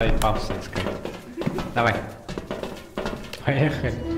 Дай папсу искать. Давай. Поехали.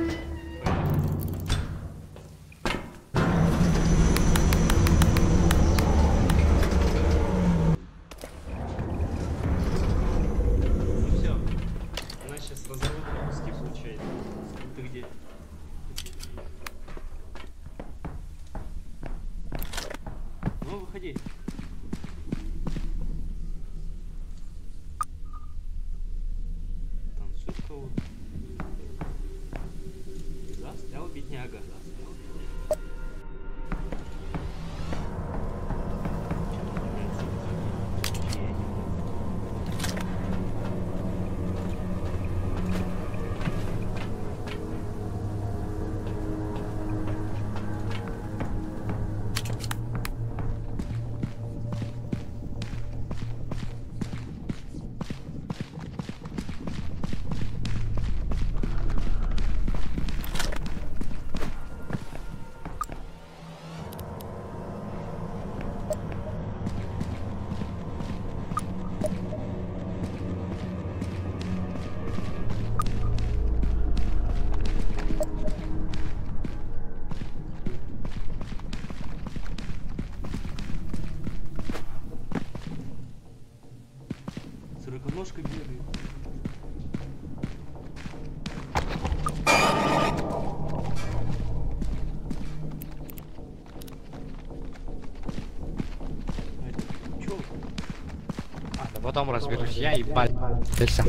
Потом разберусь. Я ебался.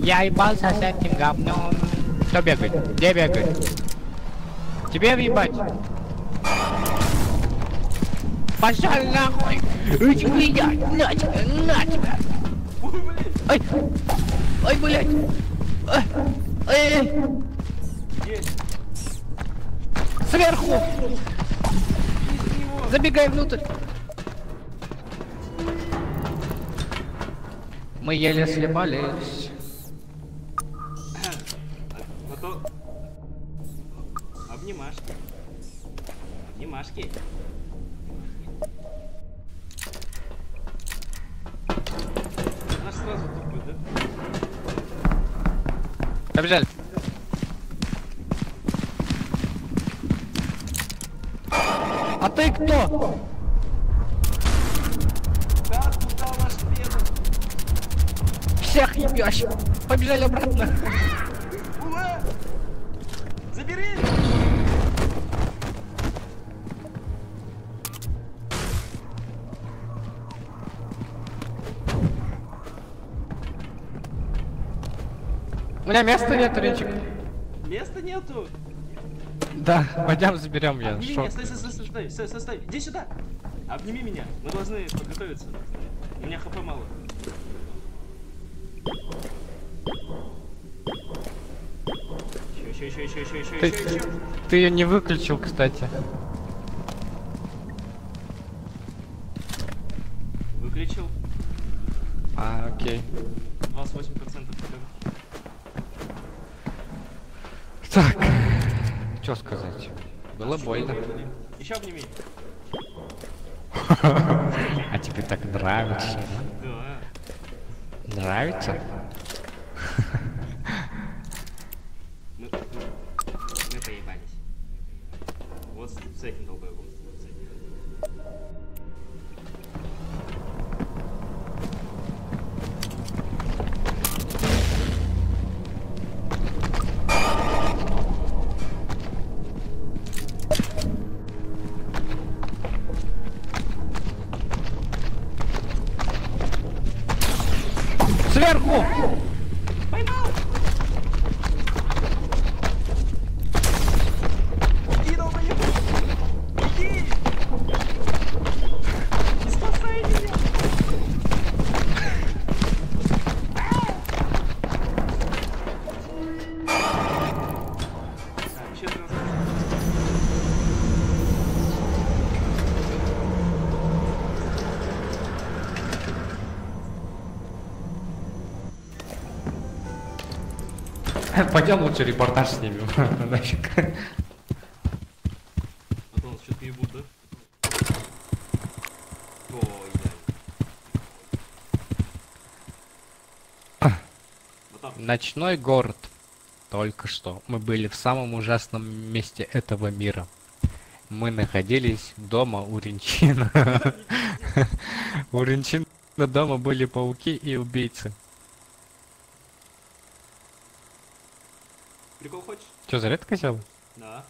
Я ебался с этим говнем. Кто бегает? Где бегает? Тебе въебать? Пошел нахуй! Иди, блядь, на тебя, на тебя! Ой! Ай, блядь! Ай. Где? Сверху! Забегай внутрь! Мы еле слепались. А то... Обнимашки. Обнимашки. Она ж сразу тупит, да? Побежали. А ты кто? Ебешь. Побежали обратно. Ура! Забери! У меня места нет, Ричик. Места нету! Да, пойдем заберем я. Обними меня, стой, стой, стой, стой, стой, стой, стой, иди сюда! Обними меня, мы должны подготовиться. У меня хп мало. Еще, еще, еще, еще, еще, Ты, еще, еще, еще. ты ее не выключил, кстати. Выключил. А, окей. 28% хп. Так, что сказать? Было больно. Еще обними. А тебе так нравится? Да. Нравится? Пойдем лучше репортаж снимем. Нафиг. А то нас что-то ебут, да? Ой, да. Потом. Ночной город. Только что мы были в самом ужасном месте этого мира. Мы находились дома у Ринчина. У Ринчина дома были пауки и убийцы. Прикол хочешь? Че, зарядка взял? Да.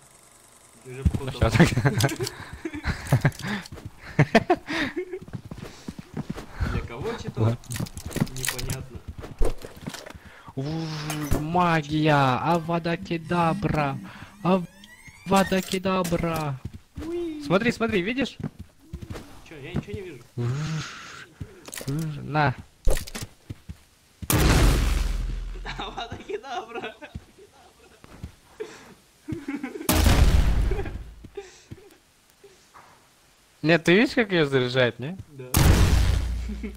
Ты Ну походу... всё, так. Для кого читал? Непонятно. Магия! Авада кедабра! Авада кедабра! Смотри, смотри, видишь? Чё, я ничего не вижу. На. Нет, ты видишь, как ее заряжает, не? Да.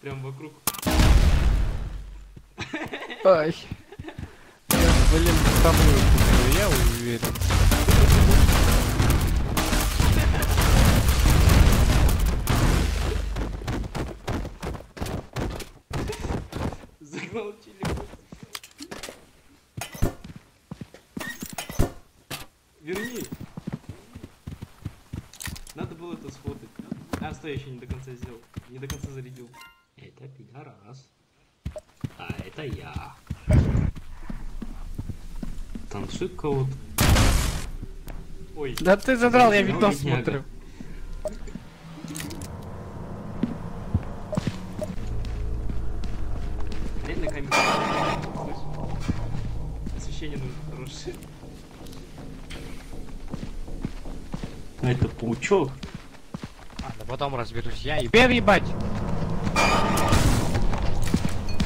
Прям вокруг. Ай. Блин, купил, я уверен. Загнал телефон. Верни. Надо было это сфотать. Еще не до конца сделал. Не до конца зарядил. Это пидорас. А это я. Танцуй кого-то. Ой. Да ты задрал, я видос бедняга. смотрю. Реально камера. Освещение нужно хорошее. А это паучок. Потом разберусь я и... Бей, ебать!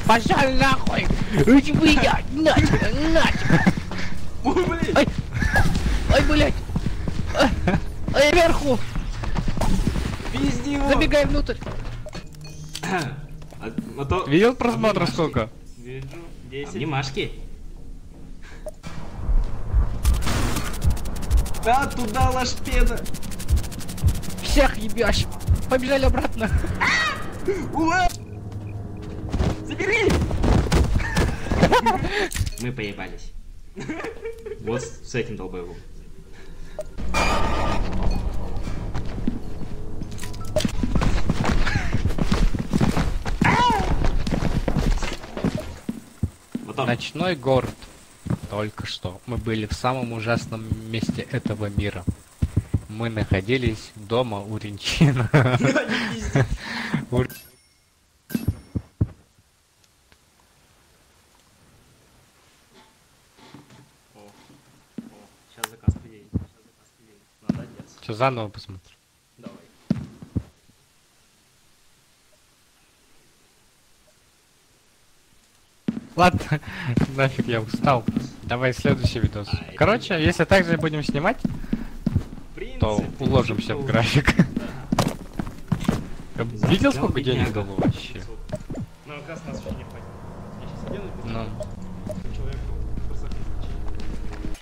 Пошел нахуй! Иди, блядь! Нафиг, нафиг! Ой, блин! Ай! Ай, блядь! А, Ай, вверху! Пизди его! Забегай внутрь! А, а то... Видел просмотра Обнимашки. сколько? Вижу. 10. Обнимашки. А, туда лашпеда! Всех ебешь! Побежали обратно! Забери! Мы поебались. Вот с этим долбоевым. Ночной город. Только что мы были в самом ужасном месте этого мира. Мы находились дома у Ринчина. Не пизди. У- О, о, сейчас заказ приедет. Сейчас заказ приедет. Молодец. Че, заново посмотрим. Давай. Ладно, нафиг я устал. Давай следующий видос. А, Короче, если так же будем снимать, то уложимся в график. Видел, сколько денег дало вообще? Ну, как раз нас вообще не хватит. Я сейчас сделаю Ну, человеку просто значение.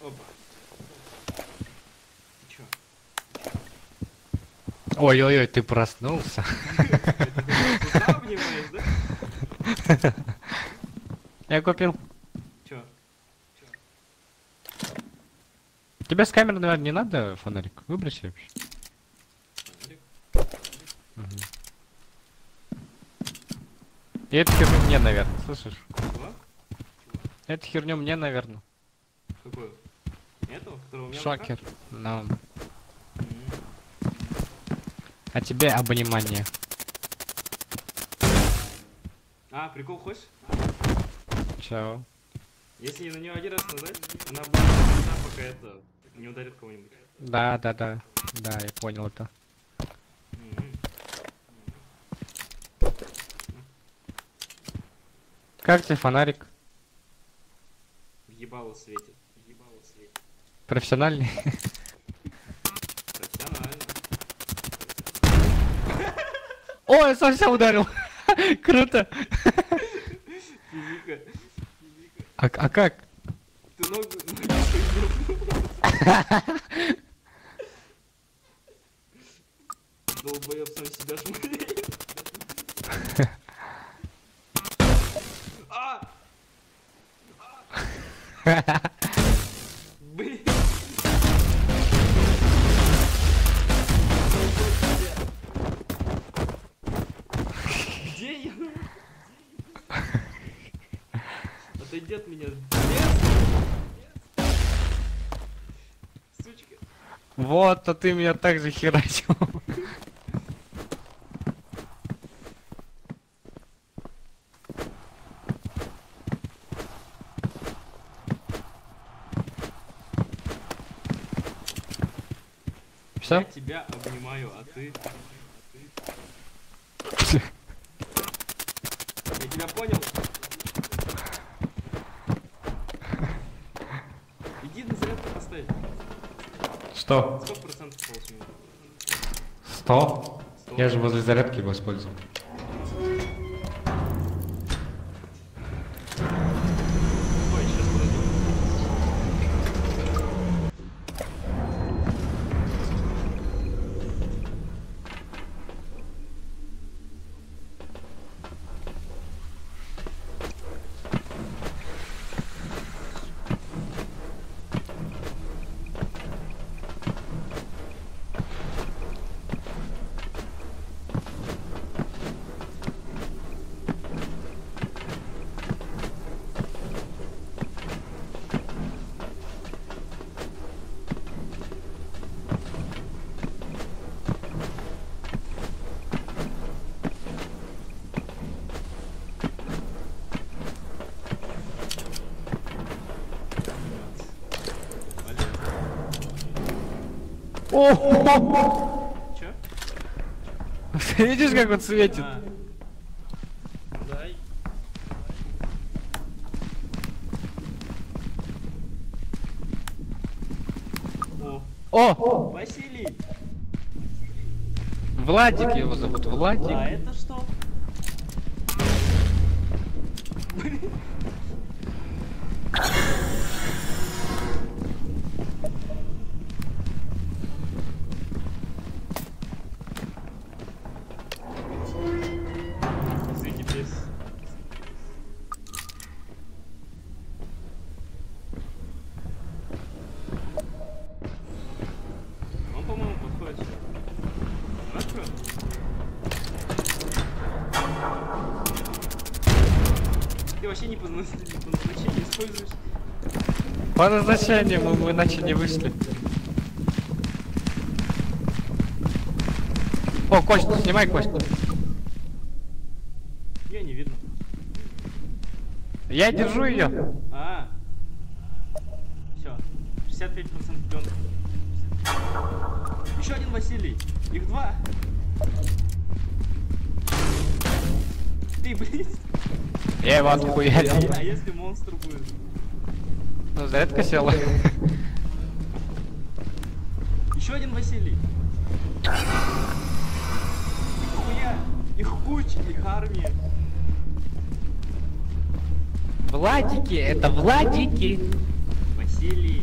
Опа. Ты чё? Ой-ой-ой, ты проснулся. Я купил. Чё? Тебе с камеры, наверное, не надо фонарик? Выброси вообще. И эту херню мне, наверное, слышишь? Эту херню мне, наверное. Какую? Эту, которого у меня в Шокер. руках? А тебе обнимание. А, прикол хочешь? Чао. Если на нее один раз нажать, она будет пока это не ударит кого-нибудь. Да, да, да. Да, я понял это. Как тебе фонарик? Въебало светит. Въебало светит. Профессиональный? Ой, я совсем ударил. Круто. Физика. А, а как? Ты ногу... Долбоёб сам себя шмалеет. А! Блин. Вот, а ты меня так же херачил. Я Все? тебя обнимаю, а ты... Я тебя понял. Иди на зарядку поставь. Что? 100? Ja, że może zalepki go spojrzę. О! Чё? Видишь, как он светит? Дай. О! Василий! Владик его зовут, Владик. А это Назначению мы, мы иначе не вышли. О, Костя, снимай Костя. Я не видно. Я держу ее. А. Все. 65% пленки. Еще один Василий. Их два. Ты, блин. Я его отхуярил. А если монстр будет? Ну, зарядка села. Еще один Василий. Хуя. Их куча, их армия. Владики, это Владики. Василий.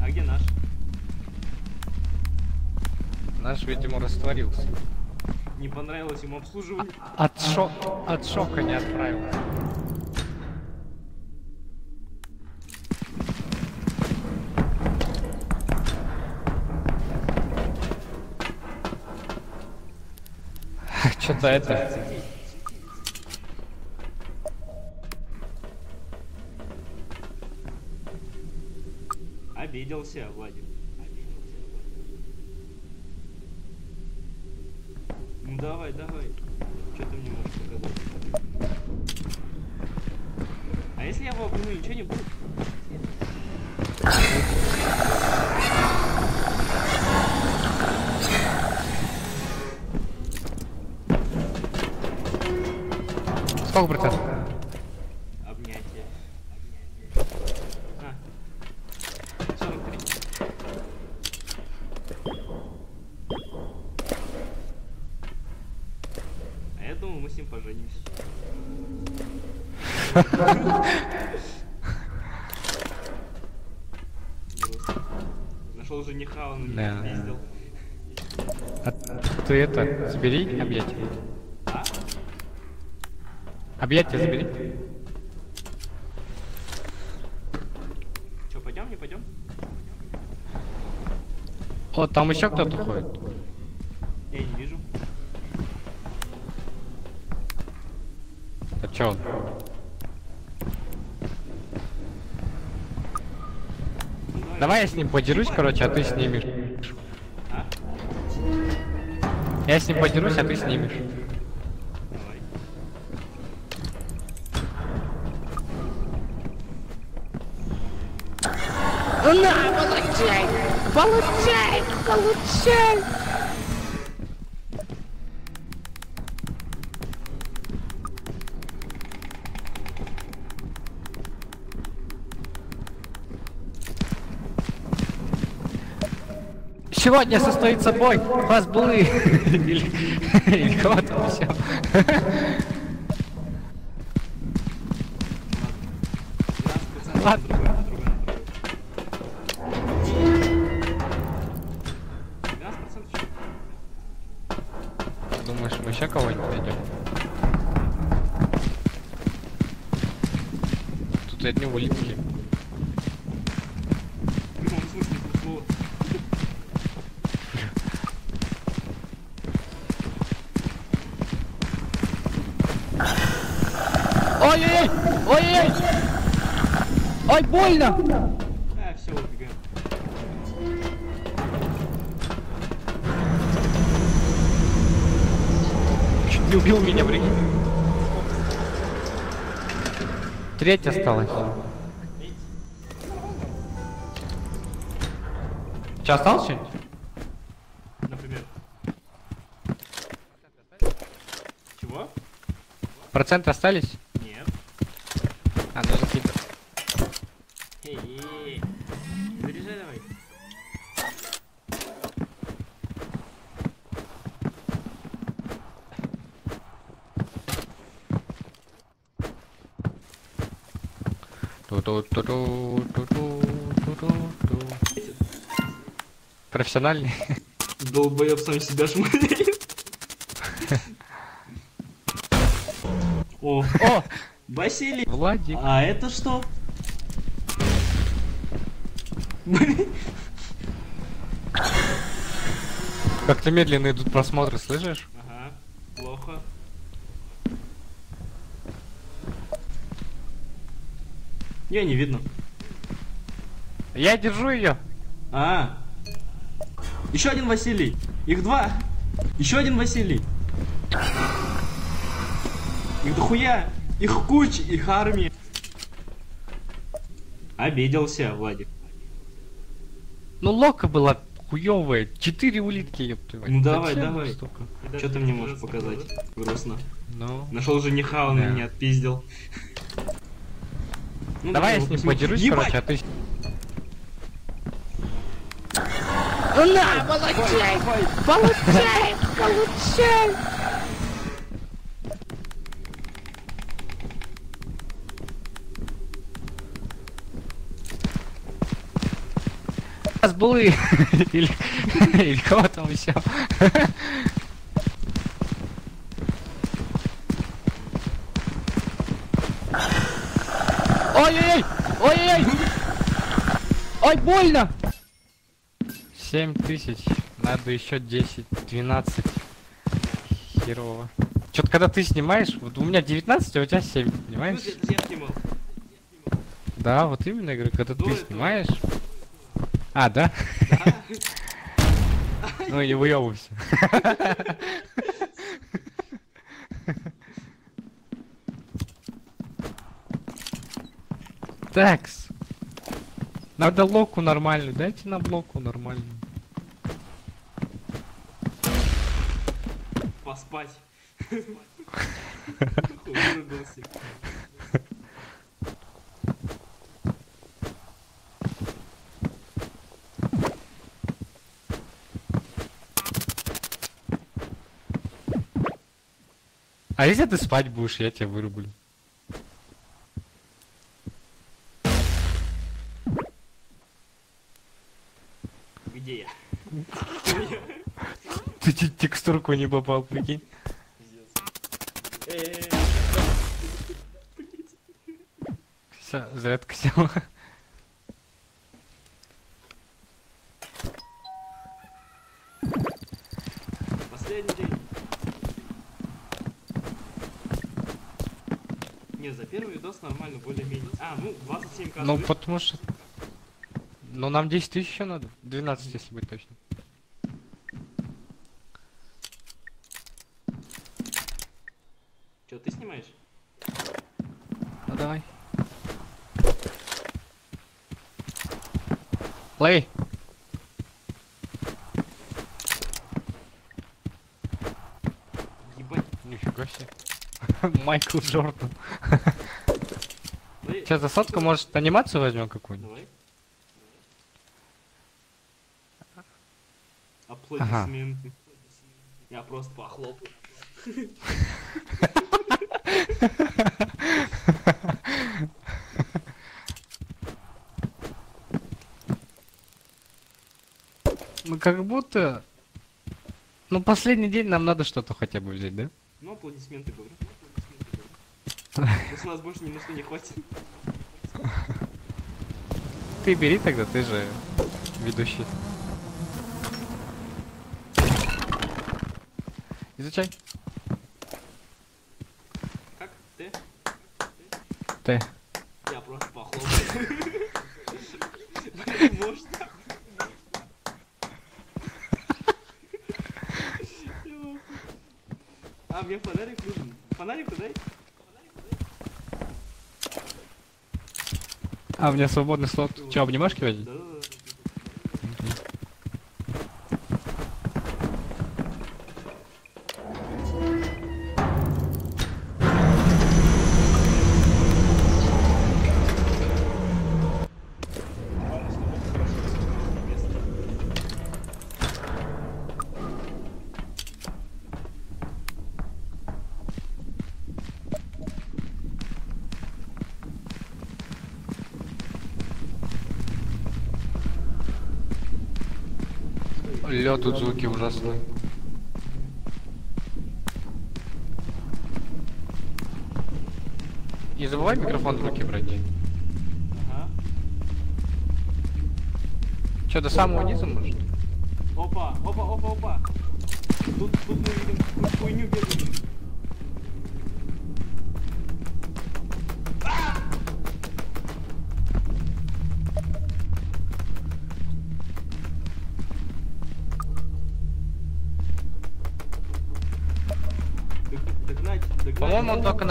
А где наш? Наш, видимо, растворился. Не понравилось ему обслуживание. От, шо... От шока не отправился. Это... Обиделся, Владик. С ним поженимся. Нашел жениха, он меня пиздил. А ты это, забери объятие. А? Объятие забери. Че, пойдем, не пойдем? О, там еще кто-то ходит. Чё он? Давай я с ним подерусь, короче, а ты снимешь. Я с ним подерусь, а ты снимешь. На, получай! Получай! Получай! Сегодня состоится бой Фазбулы или, или кого там еще. Ладно. Думаешь, мы еще кого-нибудь найдем? Тут одни улитки. В прямом смысле этого слова. Ой-ой-ой! Ой-ой-ой! Ой, больно! А, все, убегаем. Чуть не убил меня, прикинь. Треть осталась. Че, осталось что-нибудь? Например. Чего? Проценты остались? Нет. А, ну закидывай. Эй, эй, эй. Заряжай давай. Ту-ту-ту-ту-ту-ту-ту-ту. Профессиональный. Долбоеб сам себя шмалит. О, О, Василий. Владик. А это что? Как-то медленно идут просмотры, слышишь? Ага, плохо. Не, не видно. Я держу ее. А. Еще один Василий. Их два. Еще один Василий. Их дохуя. Их куча, их армия. Обиделся, Владик. Ну лока была хуевая. Четыре улитки, ёпты. Ну давай, Зачем давай. столько? Что ты мне можешь показать? Грустно. Ну. Нашел жениха, он Да. меня отпиздил. Ну, Давай я с ним подерусь, Ебать! короче, а ты... На, получай! Получай! Получай! Фазбулы или, или кого там еще. Ой-ой-ой! Ой-ой-ой! Ой, больно! Семь тысяч. Надо еще десять, двенадцать. Херово. Чё-то когда ты снимаешь, вот у меня 19, а у тебя 7, В понимаешь? же я снимал. Да, вот именно, я говорю, когда До ты этого. снимаешь. А, да? Да? Ну и не Такс. Надо локу нормальную, дайте нам локу нормальную. Поспать. А если ты спать будешь, я тебя вырублю. Текстурку не попал, прикинь. Все, зарядка села. Последний день. Не, за первый видос нормально, более-менее. А, ну, 27 кадров. Ну, потому что... Ну, нам 10 тысяч еще надо. 12, если быть точно. Че, ты снимаешь? Ну, давай. Лей! Ебать. Нифига себе. Майкл Джордан. Сейчас засадка, может, анимацию возьмем какую-нибудь? Аплодисменты. Я просто похлопаю. Будто... Ну, последний день нам надо что-то хотя бы взять, да? Ну, аплодисменты говорю. Если у нас больше ни на что не хватит. Ты бери тогда, ты же ведущий. Изучай. Как? Ты? Ты. Я просто похлопаю. Блин, Можно? А, мне фонарик нужен. Фонарик дай. А, у меня свободный слот. Че, обнимашки возьми? Тут звуки ужасные. Не забывай микрофон в руки брать. Ага. Че, до самого низа может? Опа, опа, опа, опа. Тут, тут мы видим хуйню бегающую.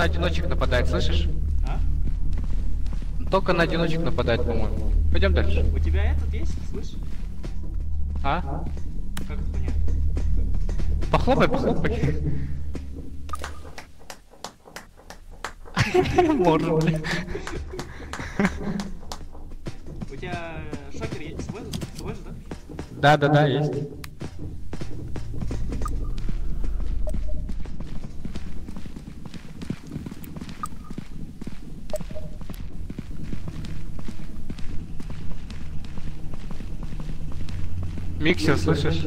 Одиночек нападает, слышишь? А? Только на одиночек нападает, по-моему. Пойдем дальше. У тебя этот есть, слышь? А? Как это понять? Похлопай, похлопай. Может, блин. У тебя шокер есть с собой, с собой же, да? Да, да, да, есть. Миксер, слышишь?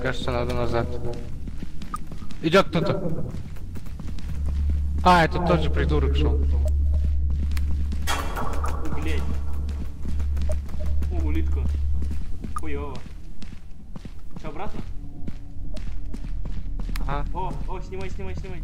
Кажется, надо назад. Идет кто-то. А, это тот же придурок шел. Блять. О, улитка. Хуёво. Че, обратно? Ага. О, о, снимай, снимай, снимай.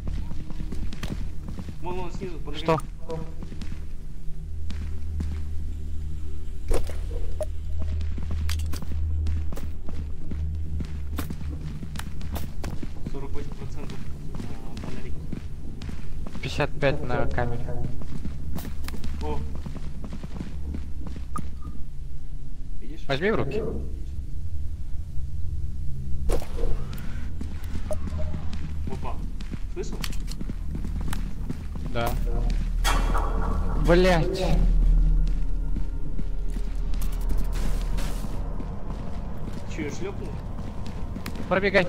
55 на камере. О. Видишь? Возьми в руки. Опа. Слышал? Да. Блять. Че, шлепнул? Пробегай.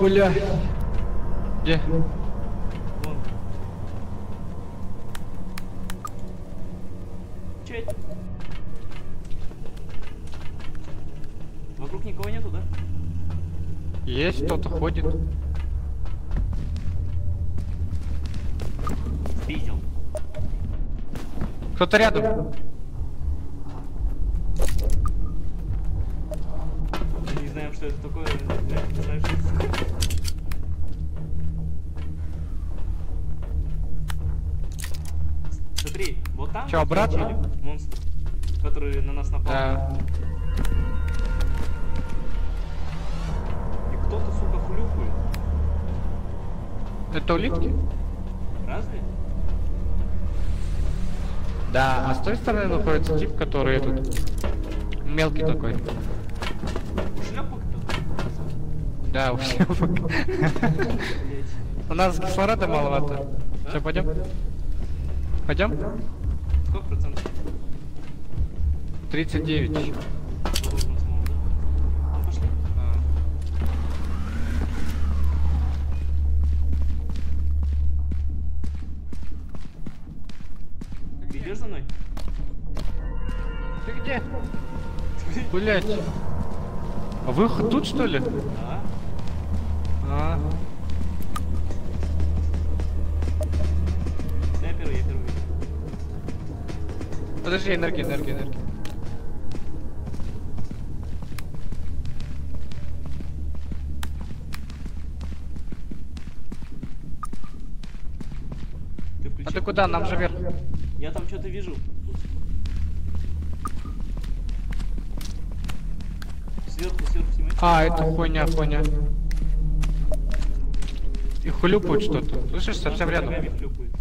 Бля. Где? Вон. Че это? Вокруг никого нету, да? Есть кто-то ходит. Видел. Кто-то рядом. Обратно? монстр, который на нас напал. Да. И кто-то, сука, хлюпает. Это улитки? Разве? Да, а с той стороны находится тип, который этот мелкий такой. Шлепок кто-то? Да, у всех. Блять. У нас кислорода маловато. Все, пойдем? Пойдем? Сколько процентов? 39. Должен самому, да? Ну, пошли. Идешь за мной? Ты где? Блять. А вы х- тут что ли? Да. А, подожди, энергия, энергия, энергия. Ты А ты куда? Нам же вверх. Я там что-то вижу. Сверху, сверху снимай. А, это хуйня, хуйня. И хлюпают что-то. Слышишь, совсем рядом. хлюпает.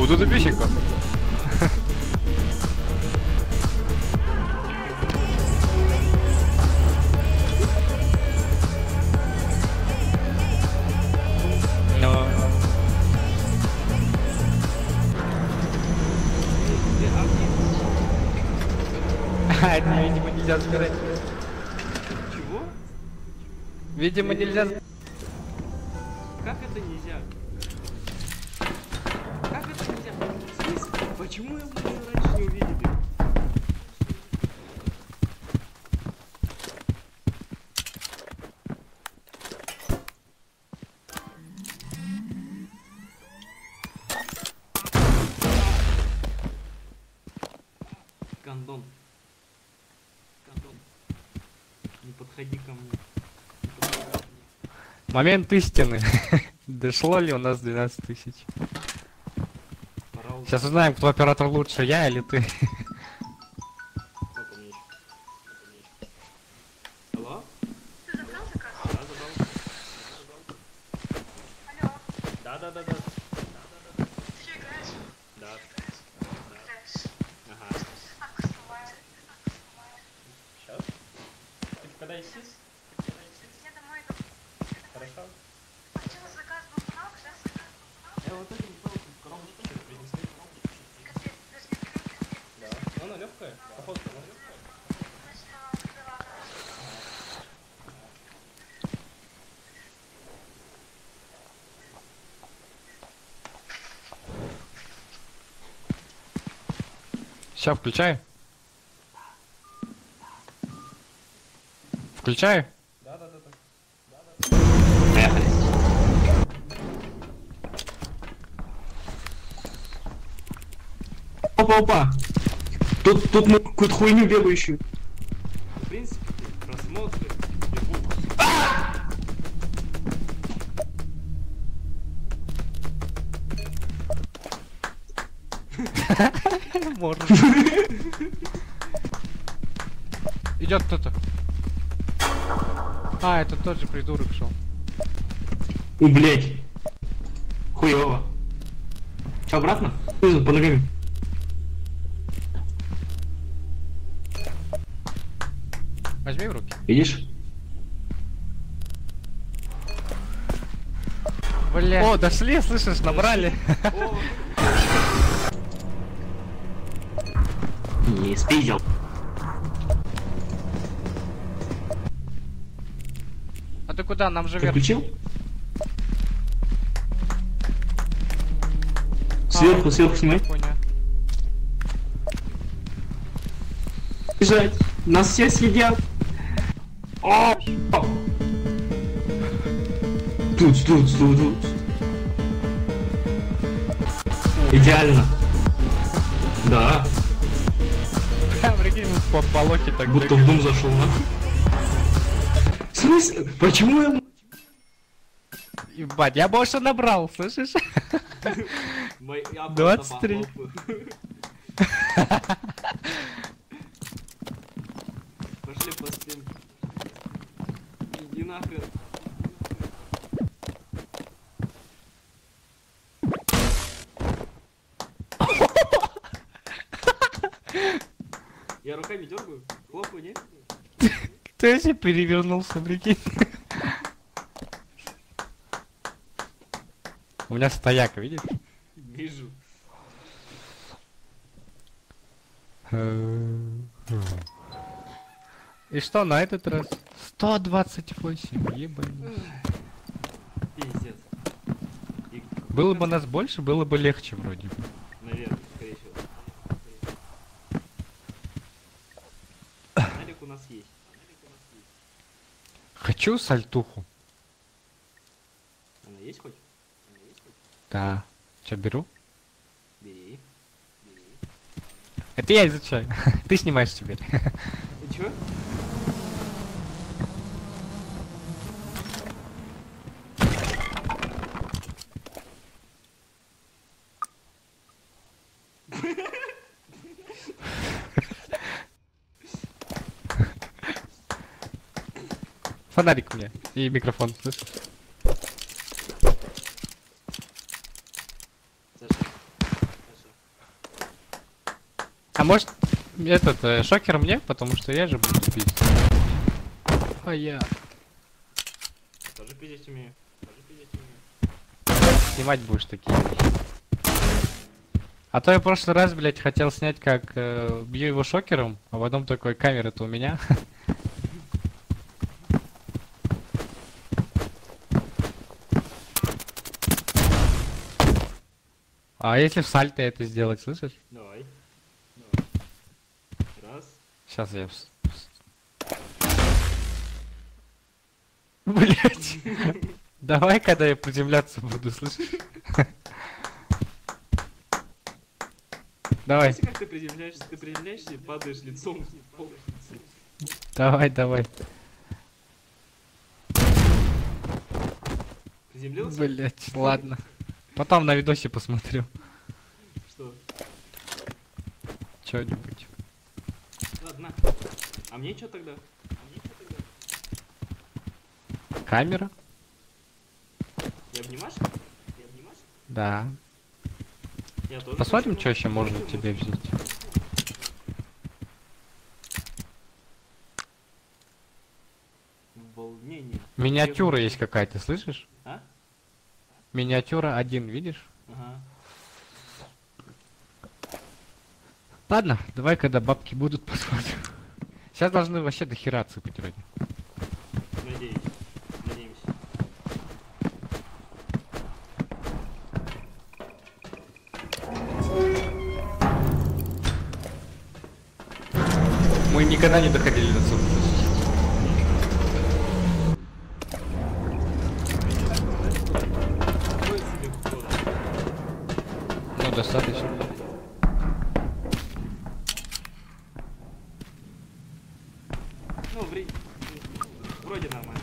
О, тут песенка. Но... Ты, а где? А, это, видимо, нельзя забирать. Чего? Видимо, нельзя... Момент истины. Дошло ли у нас 12 тысяч? Сейчас узнаем, кто оператор лучше, я или ты. Сколько мне еще? Сколько мне еще? Алло? Да, забрал. Алло, Да, да, да, да. ты что играешь? Да. Играешь. Ага. А кастомайр? Сейчас. Ты когда исчез? Я домой иду. Хорошо. А вчера заказ был канал, сейчас заказ был канал. Я вот этим палком коробочку принесли. Капец, даже не открыл капец. Да. Она легкая. Походка, она легкая. Значит, она открывала. Сейчас включаю. Включаю. Да, да, да, да. Поехали. Опа, опа. Тут, тут мы какую-то хуйню бегающую. Тот же придурок шел. У, блядь. Хуёво. Че, обратно? Снизу, по ногами. Возьми в руки. Видишь? Бля. О, дошли, слышишь, набрали. Не спиздил. А куда? Нам же вверх. включил? Сверху, А, сверху снимай. Бежать. Нас все съедят. О! Тут, тут, тут, тут. Идеально. Да, прикинь, по полоке так будто в дом зашел, нахуй. Смысле? Почему я... Ебать, я больше набрал, слышишь? мой- я просто 23. похлопаю. Пошли поспим. Иди нахрен. Я руками дергаю? Ты вообще перевернулся, прикинь. У меня стояк, видишь? Вижу. И что на этот раз? 128, ебать. Пиздец. Было бы нас больше, было бы легче вроде бы. наверное, скорее всего. Фонарик у нас есть. Фонарик у нас есть. Хочу сальтуху. Она есть хоть? Она есть хоть? Да. Че, беру? Бери. Бери. Это я изучаю. Ты снимаешь теперь. И чё? Фонарик мне. И микрофон, слышишь? А может этот э, шокер мне, потому что я же буду пить. А я Тоже пиздить умею. Тоже пиздить умею. снимать будешь такие. А то я в прошлый раз, блядь, хотел снять, как э, бью его шокером, а потом такой, камера-то у меня. А если в сальто это сделать, слышишь? Давай. Давай. Раз. Сейчас я... Блять. Давай, когда я приземляться буду, слышишь? Давай, Знаете, как ты приземляешься? Ты приземляешься и падаешь лицом давай, давай. Приземлился? Блять, ладно. Потом на видосе посмотрю. Что? Что-нибудь. Ладно. А мне что тогда? А мне что тогда? Камера? Я обнимашка? Я обнимашка? Да. Я тоже. Посмотрим, хочу. что еще можно тебе взять. В волнении. Миниатюра есть какая-то, слышишь? Миниатюра один, видишь? Ага. Ладно, давай, когда бабки будут, посмотрим. Сейчас должны вообще до хера цыпать вроде. Надеюсь. Надеемся. Мы никогда не доходили до цифр. Ну, достаточно. Ну, вре... вроде нормально.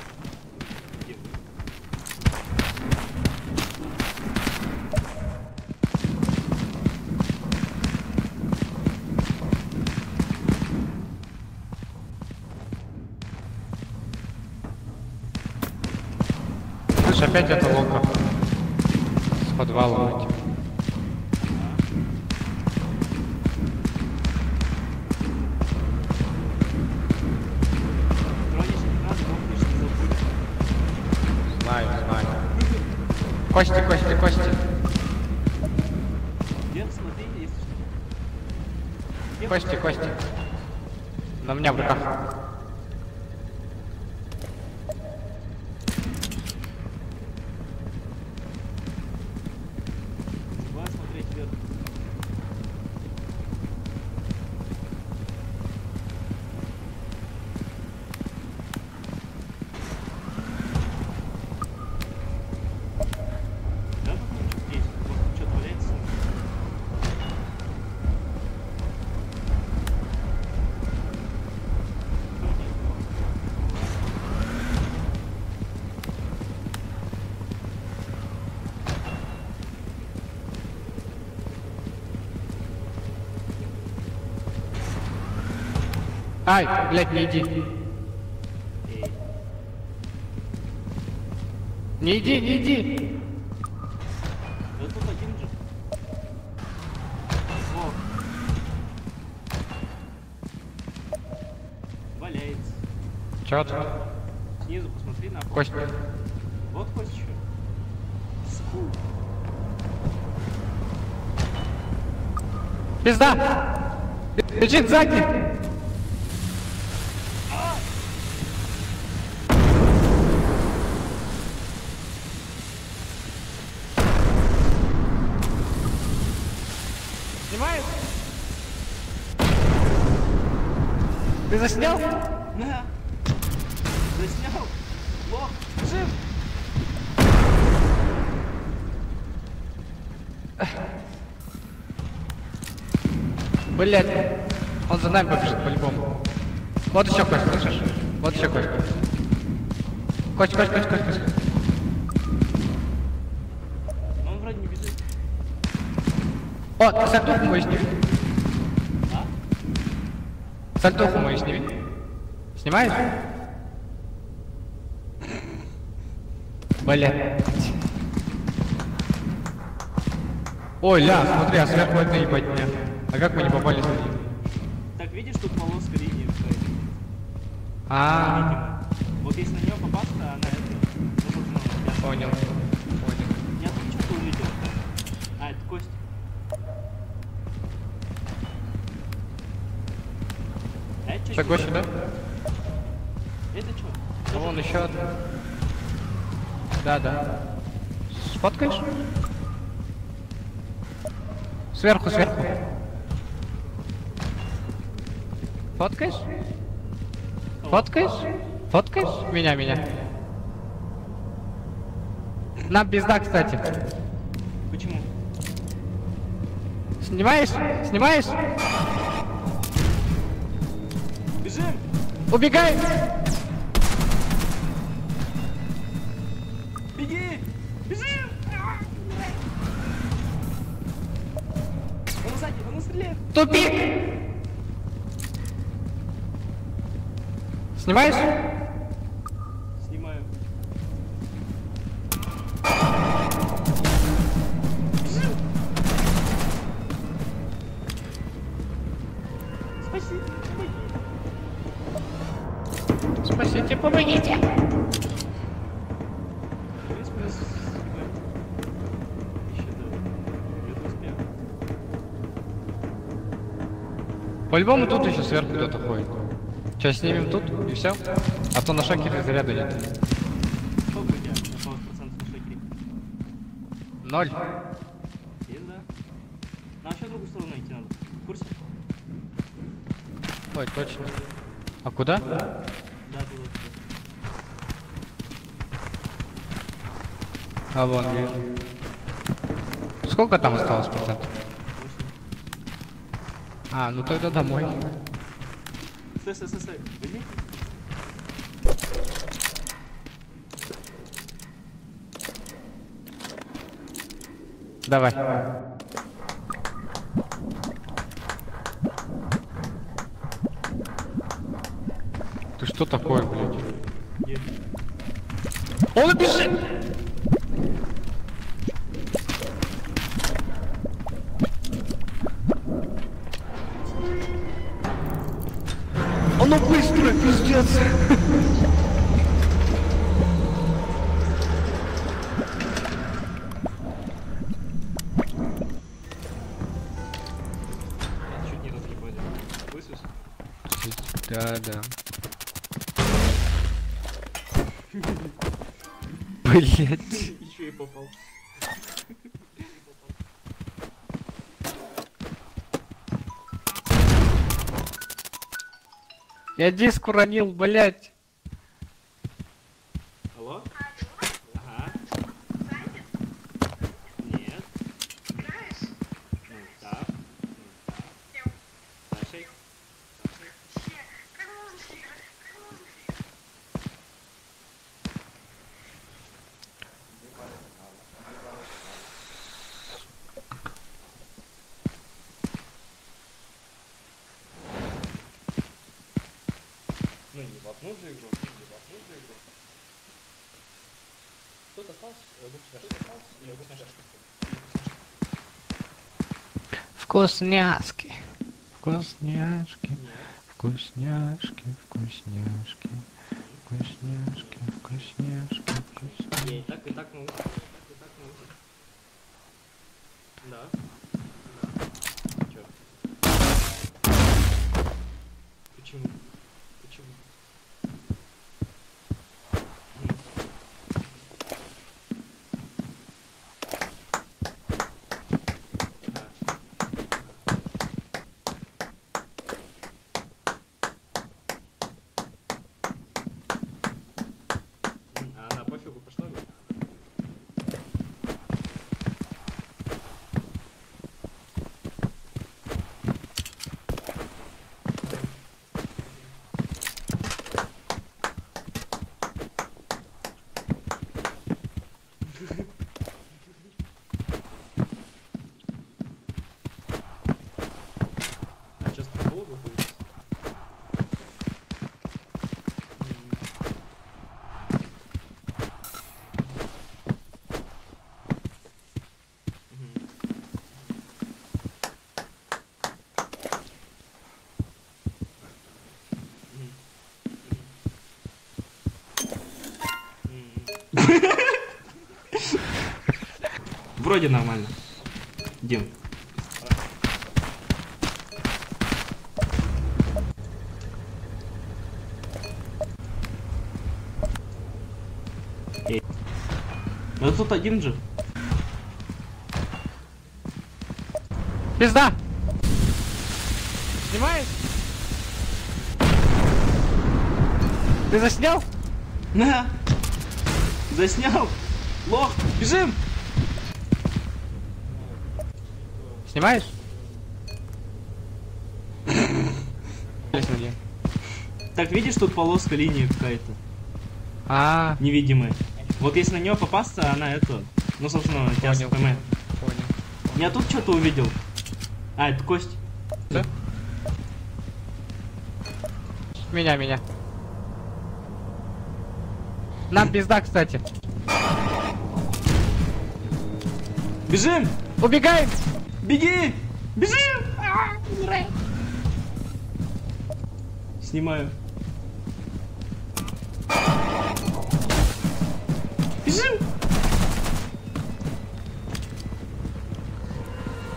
Слышь, опять это лока. С подвала этим. Кости, кости, кости. Где? Смотри, если что. Кости, кости. На меня в руках. Забывай смотреть вверх. Да, тут ничего есть. Вот тут что-то валяется. Ну, нет. Ай, блядь, не иди. Не иди, не иди. Валяется. Чё тут? Снизу посмотри на Кость. Вот кость еще. Skull. Пизда! Лежит сзади! Снимает? Ты заснял? На! Заснял! Лох! Жив! Блять, он за нами побежит по-любому. Вот еще кость, слышишь? Вот еще кость. Кость, кость, кость, кость, кость. Он вроде не бежит. О, сальтуху мою сними. Сальтуху мою сними. Снимаешь? Блять. Ой, ля, смотри, а сверху это ебать меня. А как мы не попали ним? Так, видишь, тут полоска линии какая-то. А, Видимо. Такой сюда? Это что? А Вон еще одна. Да, да. Сфоткаешь? Сверху, сверху. Фоткаешь? Фоткаешь? Фоткаешь? Меня, меня. Нам пизда, кстати. Почему? Снимаешь? Снимаешь? Убегай! Беги! Бежим! Он сзади, он стреляет! Тупик! Снимаешь? По-любому тут еще сверху кто-то ходит. Сейчас снимем тут и все. А то на шокере заряда нет. Ноль. Есть, другую сторону идти надо. В курсе? Ой, точно. А куда? Да, туда, туда. А вон. Сколько там осталось процентов? А, ну тогда домой. Стой, стой, стой, стой. Возьми. Давай. Ты что такое, блядь? Нет. Он бежит! Я диск уронил, блять. Алло? Ага. Нет. Играешь? Ну, да. Я Сашей? вообще... Как можно играть? Как можно играть? Ну, не в одну же игру, не в одну же игру. Кто-то остался? Кто-то остался? Я Вкусняшки. Вкусняшки. Вкусняшки, вкусняшки. Вкусняшки, вкусняшки, вкусняшки. И так, и так научу. И так научу. Да. Да. Чё? Почему? Почему? вроде нормально. Дим. Эй. Ну тут один же. Пизда! Снимаешь? Ты заснял? На! Заснял! Лох! Бежим! Снимаешь? Так, видишь, тут полоска линии какая-то. А, Невидимая. Вот если на нее попасться, она это... Ну, собственно, тебя Понял. спм. понял. Я тут что-то увидел. А, это кость. Да? Меня, меня. Нам пизда, кстати. Бежим! Убегаем! Беги! Бежим! Снимаю. Бежим!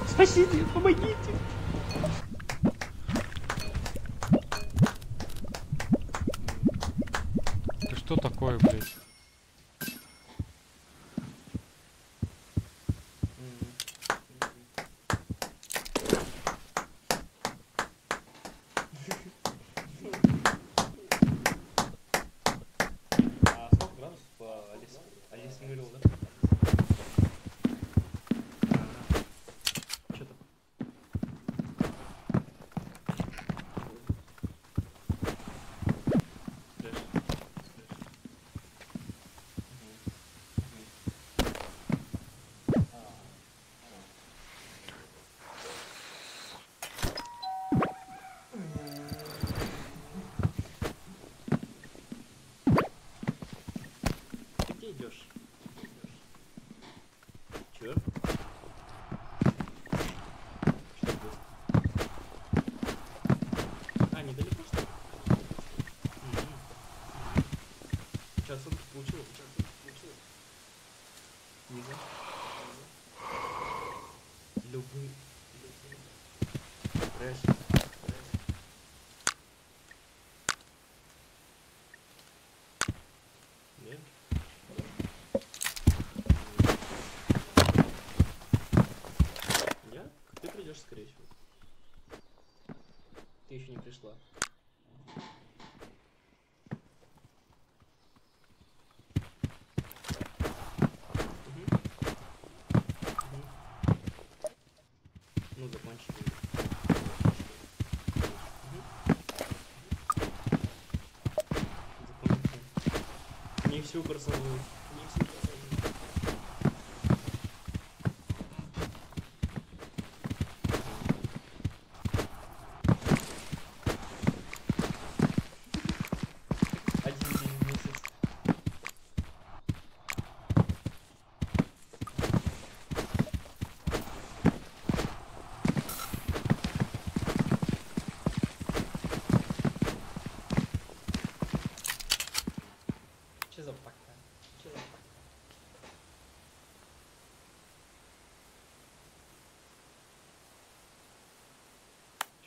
Спасите, помогите! Ты что такое, блядь? А сколько градусов по Алисе? Алиса не говорила, да? Что там? Фреш. Ты где идешь? Чё? Что было? А, недалеко что ли? Мгм. Чё, оценки получила? Чё, оценки получила? Низа? Любые. Трэш. Трэш. Нет? Я? Ты придешь, скорее. Ты еще не пришла. Мгм. Мгм. Ну, закончили. Мгм. Закончили. Не всю красоту. Не всю красоту. Один день в месяц. Что за пока? Что за пока?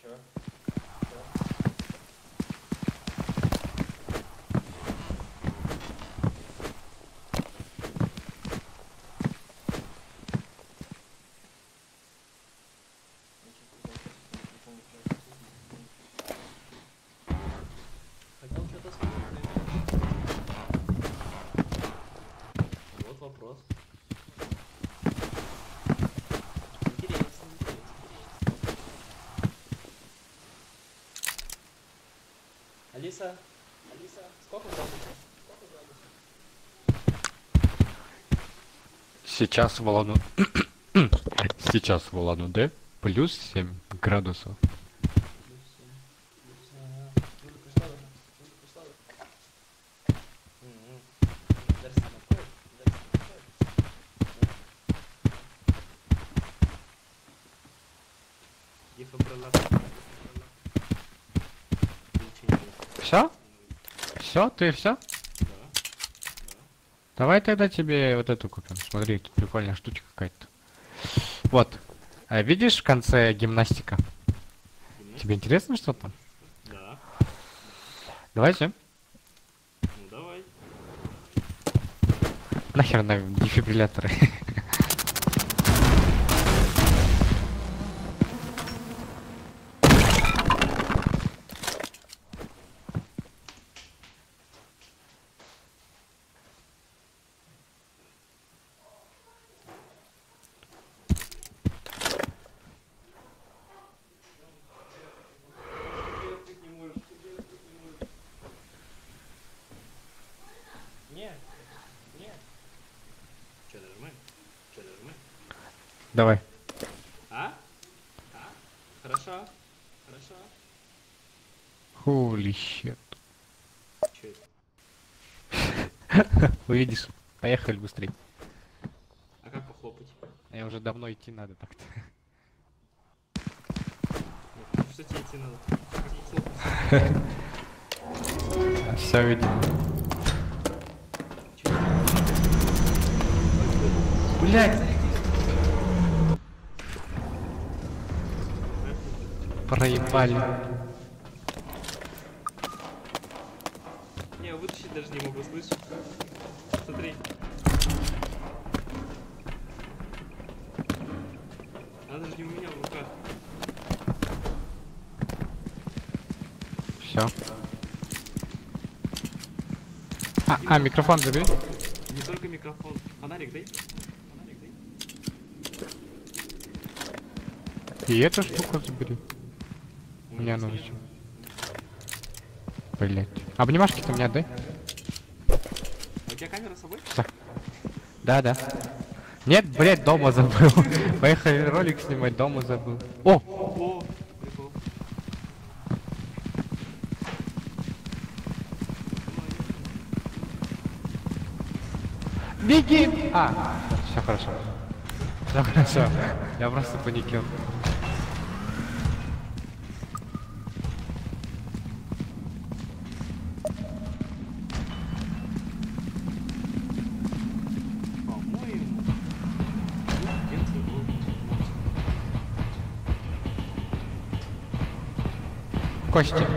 Чё? Чё? Хотел что-то сказать. Вот вопрос. Интересно, интересно, интересно. Алиса, Алиса, сколько градусов? Сколько градусов? Сейчас в Улану... Сейчас в Улан-Удэ плюс 7 градусов. Все? Все? Ты все? Да. Давай тогда тебе вот эту купим. Смотри, тут прикольная штучка какая-то. Вот. А видишь в конце гимнастика? Тебе интересно, что там? Да. Давайте. Ну давай. Нахер нам дефибрилляторы. Нет. Нет. Че, нажимаем? Че, нажимаем? Давай. А? А? Хорошо. Хорошо. Holy shit. Че это? Увидишь. Поехали быстрее. А как похлопать? Мне уже давно идти надо так-то. Что тебе идти надо? Как похлопать? Все видимо. Чё? Блять! Проебали. Не могу, слышишь? Смотри. Она даже не у меня в руках. Все. А, а, микрофон забери. Не только микрофон. Фонарик дай. Фонарик дай. И эту штуку забери. У нужно. нет. Блять. Обнимашки-то мне отдай. А у тебя камера с собой? Да, да. Нет, блять, дома забыл. Поехали ролик снимать, дома забыл. О! Беги! А, все хорошо. Все хорошо. Я просто паникил. Кости.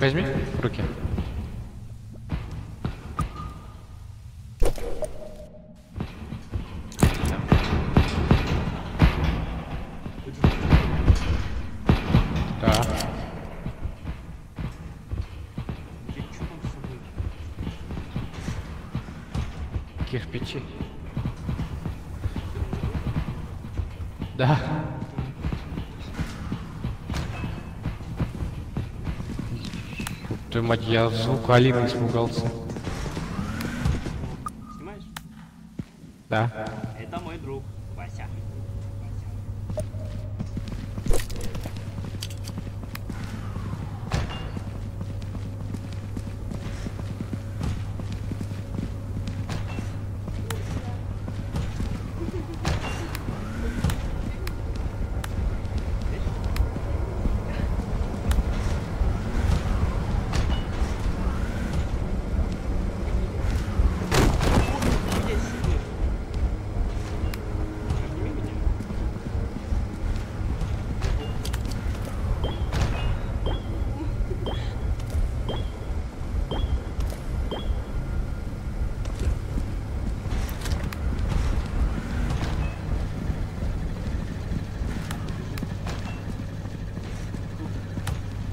Возьми в мать, я звука Алины испугался. Снимаешь? Да. Это мой друг, Вася. Где себе? Обними меня.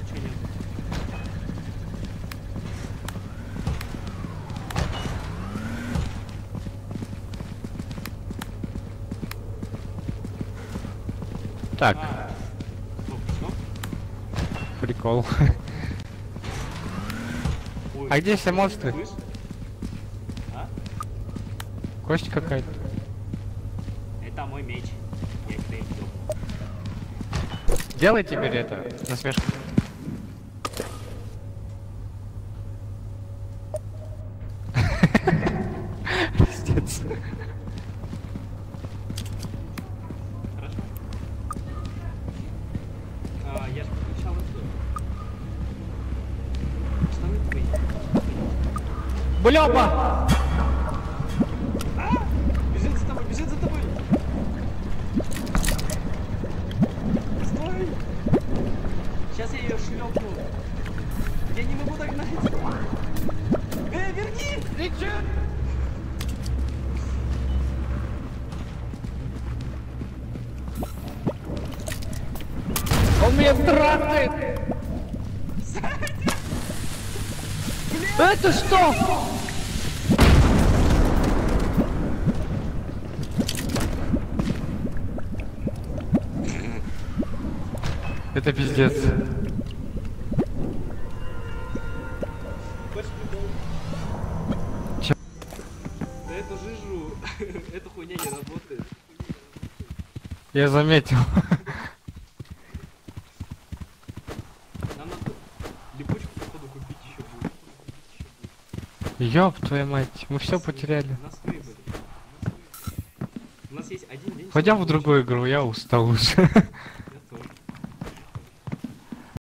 Чё нет? Так, Стоп, стоп. Прикол. Ой, А где все монстры? слышь? А? Кость какая-то. Это мой меч. Я. Делай теперь это, насмешку. Блёба! Бежит за тобой, бежит за тобой! Стой! Сейчас я ее шлепну. Я не могу догнать. кричит! Он меня трахает! Это что? Это пиздец. Чё? Да эту жижу, эта хуйня не работает. Я заметил. Нам надо липучку, походу, купить еще будет. Купить ещё будет. Ёб твою мать, мы все потеряли. Пойдем в другую игру, я устал уже.